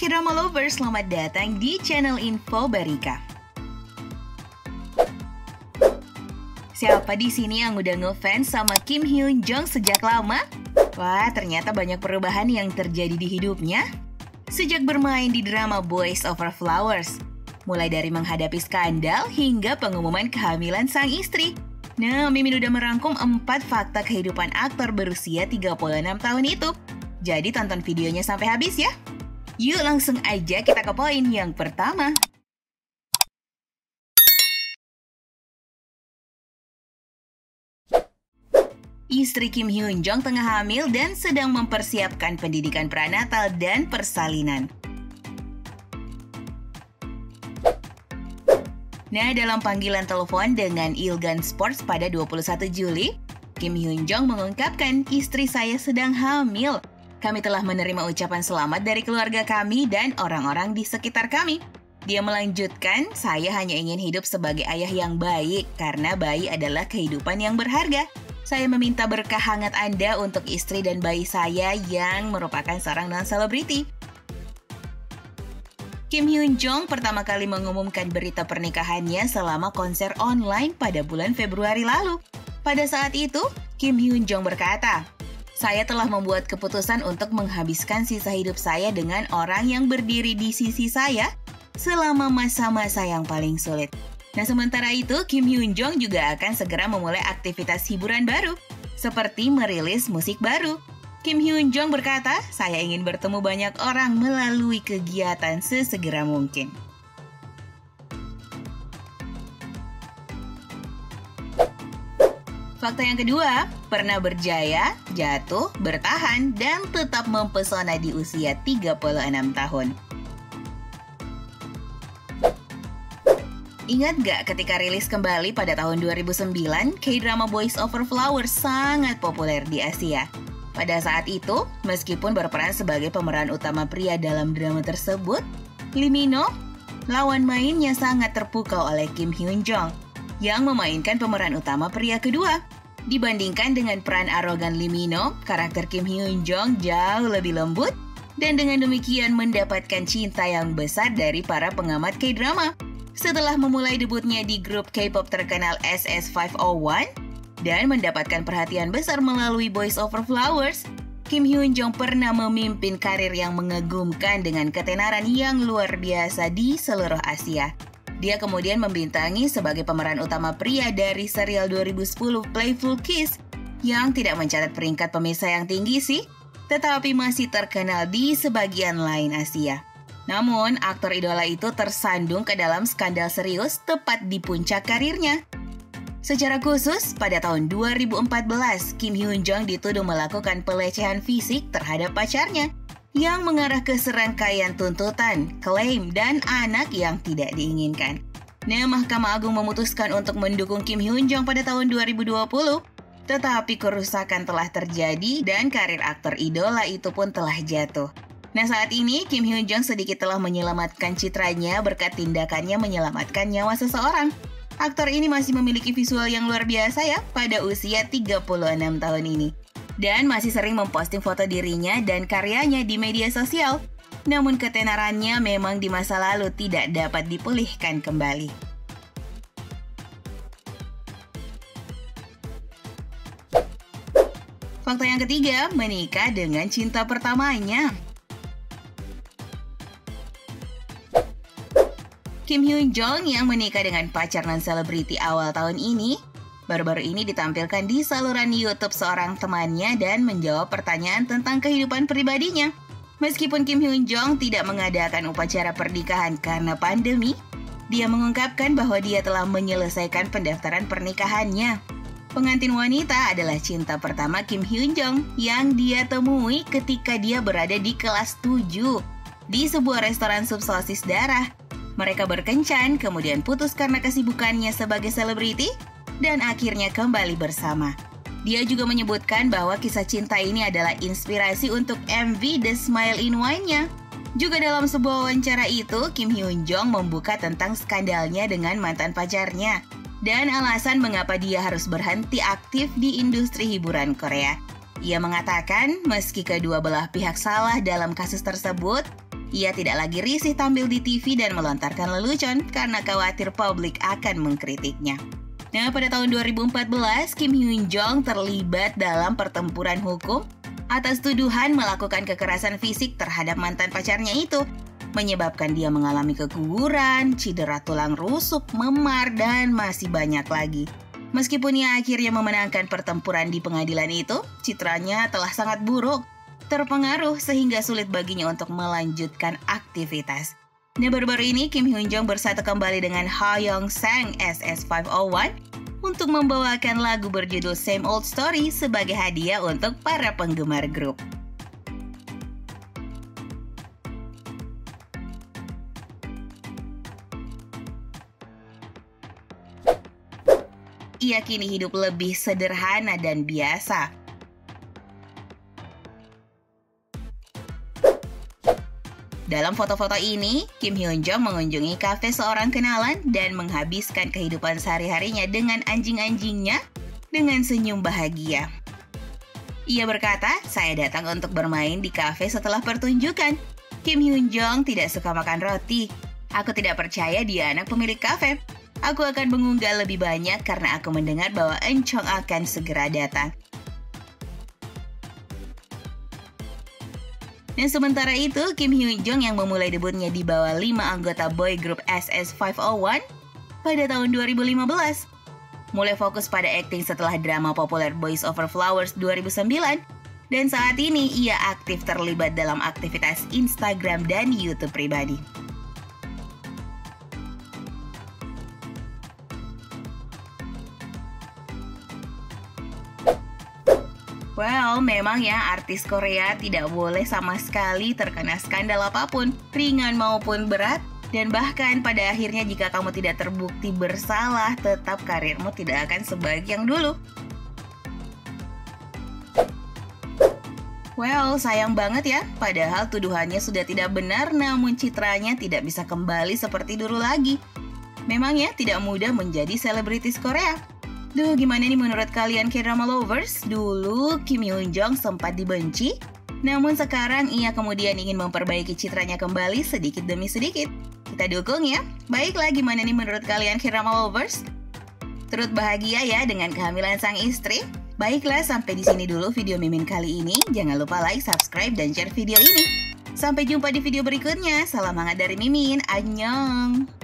K-drama lovers, selamat datang di channel Info Barika. Siapa di sini yang udah ngefans sama Kim Hyun Jong sejak lama? Wah, ternyata banyak perubahan yang terjadi di hidupnya. Sejak bermain di drama Boys Over Flowers, mulai dari menghadapi skandal hingga pengumuman kehamilan sang istri. Nah, Mimin udah merangkum 4 fakta kehidupan aktor berusia 36 tahun itu. Jadi tonton videonya sampai habis ya. Yuk langsung aja kita ke poin yang pertama. Istri Kim Hyun Jong tengah hamil dan sedang mempersiapkan pendidikan pranatal dan persalinan. Nah, dalam panggilan telepon dengan Ilgan Sports pada 21 Juli, Kim Hyun Jong mengungkapkan istri saya sedang hamil kami telah menerima ucapan selamat dari keluarga kami dan orang-orang di sekitar kami. Dia melanjutkan, saya hanya ingin hidup sebagai ayah yang baik karena bayi adalah kehidupan yang berharga. Saya meminta berkah hangat Anda untuk istri dan bayi saya yang merupakan seorang non-selebriti. Kim Hyun Jong pertama kali mengumumkan berita pernikahannya selama konser online pada bulan Februari lalu. Pada saat itu, Kim Hyun Jong berkata, saya telah membuat keputusan untuk menghabiskan sisa hidup saya dengan orang yang berdiri di sisi saya selama masa-masa yang paling sulit. Nah, sementara itu, Kim Hyun Jong juga akan segera memulai aktivitas hiburan baru, seperti merilis musik baru. Kim Hyun Jong berkata, saya ingin bertemu banyak orang melalui kegiatan sesegera mungkin. Fakta yang kedua, pernah berjaya, jatuh, bertahan, dan tetap mempesona di usia 36 tahun. Ingat gak ketika rilis kembali pada tahun 2009, K-drama Boys Over Flowers sangat populer di Asia. Pada saat itu, meskipun berperan sebagai pemeran utama pria dalam drama tersebut, Lee Min-ho, lawan mainnya sangat terpukau oleh Kim Hyun Jong yang memainkan pemeran utama pria kedua. Dibandingkan dengan peran arogan Lee Min-ho, karakter Kim Hyun Jong jauh lebih lembut dan dengan demikian mendapatkan cinta yang besar dari para pengamat K-drama. Setelah memulai debutnya di grup K-pop terkenal SS501 dan mendapatkan perhatian besar melalui Boys Over Flowers, Kim Hyun Jong pernah memimpin karir yang mengagumkan dengan ketenaran yang luar biasa di seluruh Asia. Dia kemudian membintangi sebagai pemeran utama pria dari serial 2010 Playful Kiss yang tidak mencatat peringkat pemirsa yang tinggi sih, tetapi masih terkenal di sebagian lain Asia. Namun, aktor idola itu tersandung ke dalam skandal serius tepat di puncak karirnya. Secara khusus, pada tahun 2014, Kim Hyun Jong dituduh melakukan pelecehan fisik terhadap pacarnya yang mengarah ke serangkaian tuntutan, klaim, dan anak yang tidak diinginkan. Nah, Mahkamah Agung memutuskan untuk mendukung Kim Hyun Jong pada tahun 2020, tetapi kerusakan telah terjadi dan karir aktor idola itu pun telah jatuh. Nah saat ini Kim Hyun Jong sedikit telah menyelamatkan citranya berkat tindakannya menyelamatkan nyawa seseorang. Aktor ini masih memiliki visual yang luar biasa ya pada usia 36 tahun ini dan masih sering memposting foto dirinya dan karyanya di media sosial. Namun ketenarannya memang di masa lalu tidak dapat dipulihkan kembali. Fakta yang ketiga, menikah dengan cinta pertamanya. Kim Hyun Jong yang menikah dengan pacar non selebriti awal tahun ini baru-baru ini ditampilkan di saluran YouTube seorang temannya dan menjawab pertanyaan tentang kehidupan pribadinya. Meskipun Kim Hyun Jong tidak mengadakan upacara pernikahan karena pandemi, dia mengungkapkan bahwa dia telah menyelesaikan pendaftaran pernikahannya. Pengantin wanita adalah cinta pertama Kim Hyun Jong yang dia temui ketika dia berada di kelas 7 di sebuah restoran sub sosis darah. Mereka berkencan, kemudian putus karena kesibukannya sebagai selebriti, dan akhirnya kembali bersama. Dia juga menyebutkan bahwa kisah cinta ini adalah inspirasi untuk MV The Smile in Wine-nya. Juga dalam sebuah wawancara itu, Kim Hyun Jong membuka tentang skandalnya dengan mantan pacarnya dan alasan mengapa dia harus berhenti aktif di industri hiburan Korea. Ia mengatakan, meski kedua belah pihak salah dalam kasus tersebut, Ia tidak lagi risih tampil di TV dan melontarkan lelucon karena khawatir publik akan mengkritiknya. Nah, pada tahun 2014, Kim Hyun Jong terlibat dalam pertempuran hukum atas tuduhan melakukan kekerasan fisik terhadap mantan pacarnya itu, menyebabkan dia mengalami keguguran, cedera tulang rusuk, memar, dan masih banyak lagi. Meskipun ia akhirnya memenangkan pertempuran di pengadilan itu, citranya telah sangat buruk terpengaruh sehingga sulit baginya untuk melanjutkan aktivitas. Nah baru-baru ini Kim Hyun Jong bersatu kembali dengan Ha Young Sang SS501 untuk membawakan lagu berjudul Same Old Story sebagai hadiah untuk para penggemar grup. Ia kini hidup lebih sederhana dan biasa, Dalam foto-foto ini, Kim Hyun Jong mengunjungi kafe seorang kenalan dan menghabiskan kehidupan sehari-harinya dengan anjing-anjingnya dengan senyum bahagia. Ia berkata, saya datang untuk bermain di kafe setelah pertunjukan. Kim Hyun Jong tidak suka makan roti. Aku tidak percaya dia anak pemilik kafe. Aku akan mengunggah lebih banyak karena aku mendengar bahwa Encong akan segera datang. Dan sementara itu, Kim Hyun Jong yang memulai debutnya di bawah lima anggota boy group SS501 pada tahun 2015. Mulai fokus pada akting setelah drama populer Boys Over Flowers 2009 dan saat ini ia aktif terlibat dalam aktivitas Instagram dan YouTube pribadi. Well, memang ya artis Korea tidak boleh sama sekali terkena skandal apa pun, ringan maupun berat, dan bahkan pada akhirnya jika kamu tidak terbukti bersalah, tetap karirmu tidak akan sebaik yang dulu. Well, sayang banget ya, padahal tuduhannya sudah tidak benar namun citranya tidak bisa kembali seperti dulu lagi. Memang ya tidak mudah menjadi selebritis Korea. Duh, gimana nih menurut kalian K-drama lovers? Dulu Kim Yoon Jong sempat dibenci, namun sekarang ia kemudian ingin memperbaiki citranya kembali sedikit demi sedikit. Kita dukung ya. Baiklah, gimana nih menurut kalian K-drama lovers? Turut bahagia ya dengan kehamilan sang istri? Baiklah, sampai di sini dulu video Mimin kali ini. Jangan lupa like, subscribe, dan share video ini. Sampai jumpa di video berikutnya. Salam hangat dari Mimin. Annyeong!